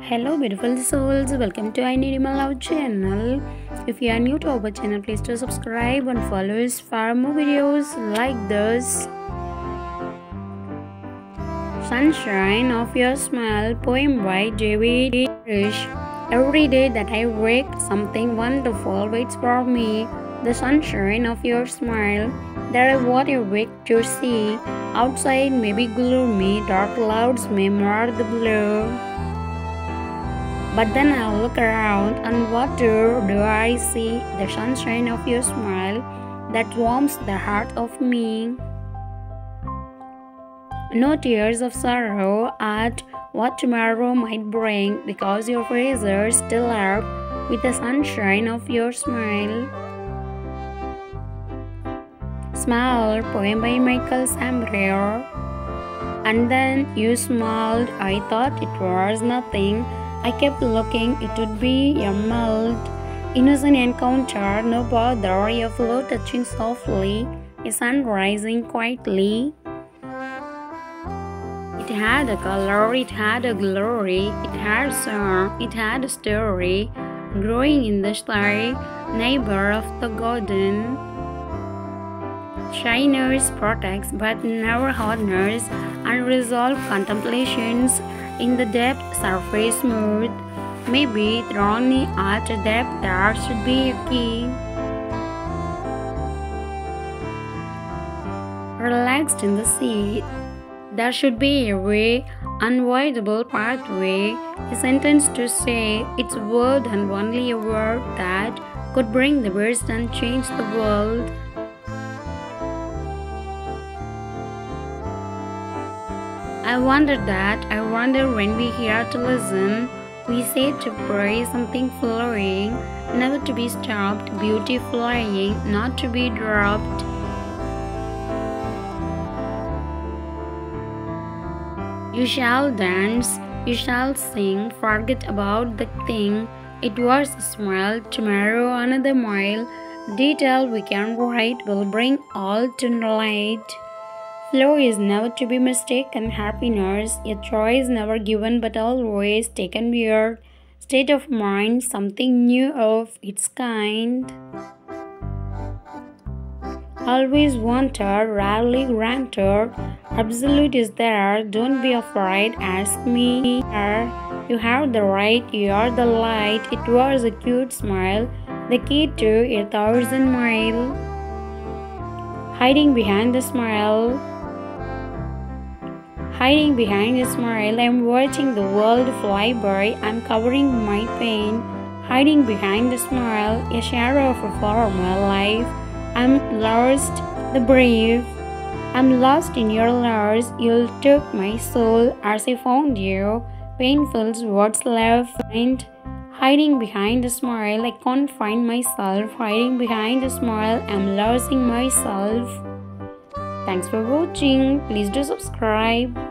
Hello beautiful souls, welcome to I Need Love channel. If you are new to our channel, please do subscribe and follow us for more videos like this. Sunshine of Your Smile, poem by J.V. Rish. Every day that I wake, something wonderful waits for me. The sunshine of your smile, that is what I wake to see. Outside may be gloomy, dark clouds may mar the blue. But then I look around and what do, do I see? The sunshine of your smile that warms the heart of me. No tears of sorrow at what tomorrow might bring because your face is still up with the sunshine of your smile. Smile, poem by Michael Sambrer. And then you smiled, I thought it was nothing. I kept looking, it would be a melt. Innocent encounter, no bother, your flow touching softly, a sun rising quietly. It had a color, it had a glory, it had a song, it had a story, growing in the sky, neighbor of the garden. Shiners protects but never honors, unresolved contemplations in the depth surface smooth. Maybe thrown at a depth there should be a key. Relaxed in the sea, there should be a way, unavoidable pathway, a sentence to say its word and only a word that could bring the worst and change the world. I wonder that, I wonder when we hear to listen, we say to pray something flowing, never to be stopped, beauty flying, not to be dropped. You shall dance, you shall sing, forget about the thing. It was a smile, tomorrow another mile. Detail we can write will bring all to light. Flow is never to be mistaken, happiness, a choice never given but always taken weird. State of mind, something new of its kind. Always wanted, rarely granted. Absolute is there, don't be afraid, ask me. You have the right, you are the light. It was a cute smile, the key to a thousand mile. Hiding behind the smile, Hiding behind a smile, I'm watching the world fly by. I'm covering my pain. Hiding behind the smile, a shadow of a former life. I'm lost, the brave. I'm lost in your loss. You took my soul as I found you. Painful's what's left. And hiding behind a smile, I can't find myself. Hiding behind a smile, I'm losing myself. Thanks for watching. Please do subscribe.